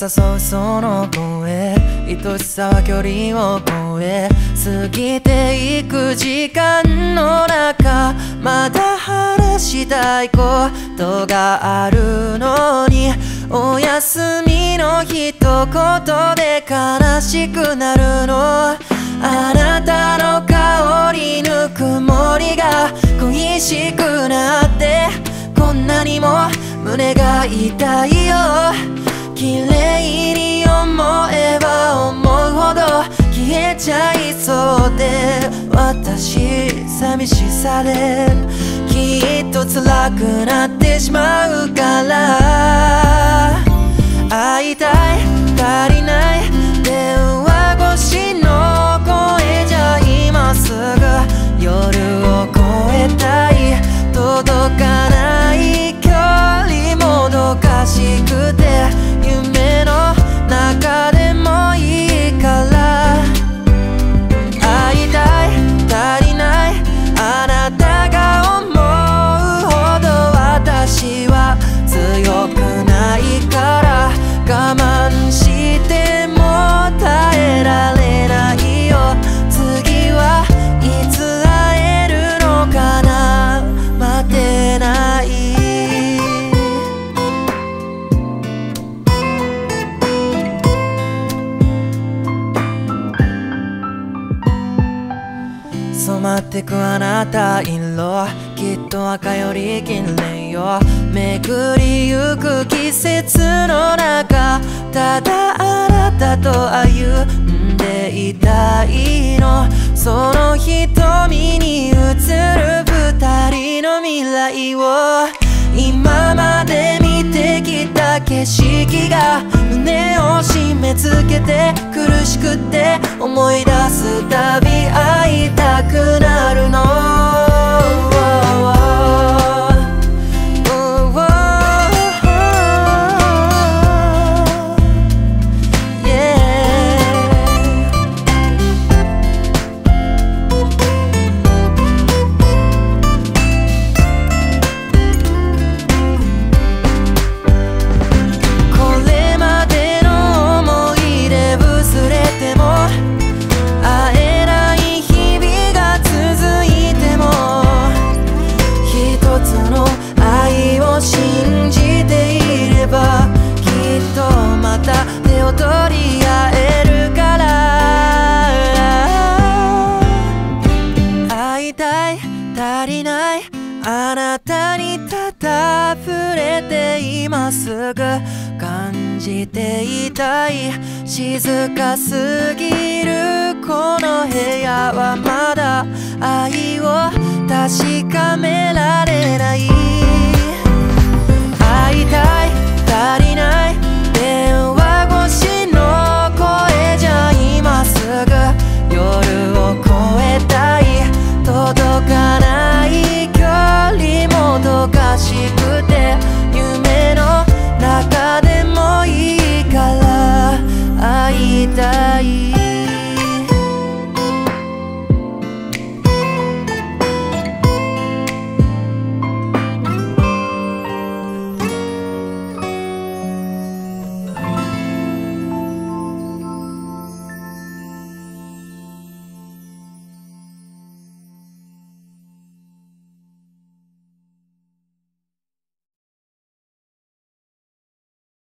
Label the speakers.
Speaker 1: 誘うその声愛しさは距離を超え過ぎていく時間の中まだ話したいことがあるのにお休みの一言で悲しくなるの。あなたの香りぬくもりが恋しくなってこんなにも胸が痛い。ちゃいそうで私寂しさできっと辛くなってしまうから。会いたい足りない電話越しの声じゃ今すぐ夜を越えたい。届かない距離もどかしくて夢の中でってくあなた色きっと赤より金麗よ巡りゆく季節の中ただあなたと歩んでいたいのその瞳に映る二人の未来を今まで見てきた景色が胸を締め付けて苦しくて思い出溢れて今すぐ感じていたい静かすぎるこの部屋はまだ愛を確かめられない